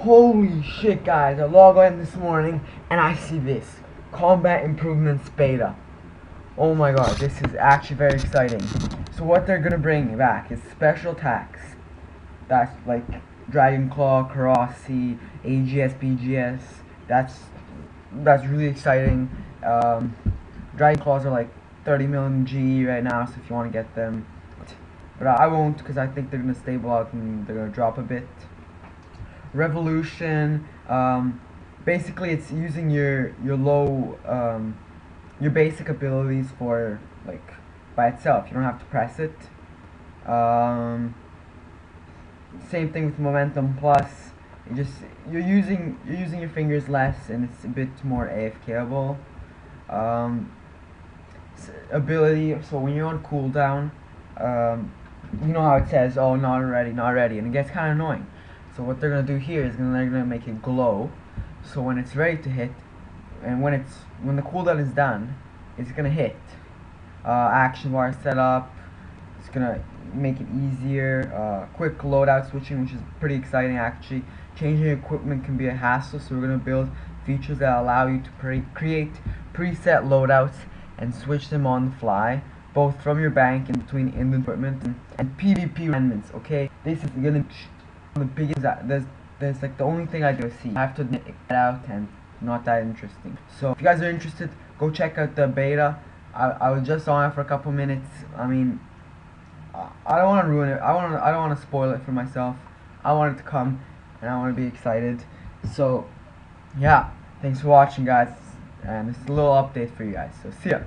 Holy shit, guys. I log in this morning and I see this. Combat Improvements Beta. Oh my god, this is actually very exciting. So what they're gonna bring back is special attacks. That's like Dragon Claw, Korasi, AGS, BGS. That's that's really exciting. Um, Dragon Claws are like 30 million G right now, so if you want to get them. But I won't because I think they're gonna stable out and they're gonna drop a bit. Revolution. Um, basically, it's using your your low um, your basic abilities for like by itself. You don't have to press it. Um, same thing with momentum plus. You just you're using you're using your fingers less and it's a bit more AFKable. Um, ability. So when you're on cooldown, um, you know how it says, "Oh, not ready, not ready," and it gets kind of annoying. So what they're gonna do here is they're gonna make it glow. So when it's ready to hit, and when it's when the cooldown is done, it's gonna hit. Uh, action bar setup. It's gonna make it easier. Uh, quick loadout switching, which is pretty exciting actually. Changing equipment can be a hassle, so we're gonna build features that allow you to pre create preset loadouts and switch them on the fly, both from your bank and between in the equipment and, and PvP amendments. Okay, this is gonna the biggest. Uh, there's there's like the only thing I do see. I have to admit, get out and not that interesting. So if you guys are interested, go check out the beta. I I was just on it for a couple minutes. I mean, I don't want to ruin it. I want to I don't want to spoil it for myself. I want it to come, and I want to be excited. So, yeah. Thanks for watching, guys. And is a little update for you guys. So see ya.